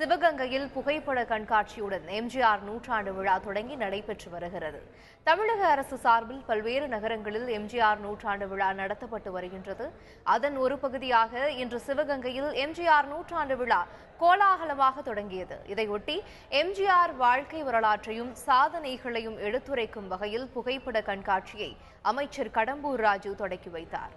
சிவகங்கையில் புகைப்பட கண்காட்சியுடன் எம்ஜிஆர் நூற்றாண்டு விழா தொடங்கி நடைபெற்று வருகிறது. தமிழக அரசு சார்பில் பல்வேறு நகரங்களில் எம்ஜிஆர் நூற்றாண்டு விழா நடத்தப்பட்டு வருகின்றது. அதன் ஒரு பகுதியாக இன்று சிவகங்கையில் எம்ஜிஆர் நூற்றாண்டு விழா கோலாகலமாக தொடங்கியது. இதையொட்டி எம்ஜிஆர் வாழ்க்கை வரலாற்றையும் சாதனைகளையும் எடுத்துரைக்கும் வகையில் புகைப்பட கண்காட்சியை அமைச்சர் கடம்பூர் ராஜு தொடக்கி வைத்தார்.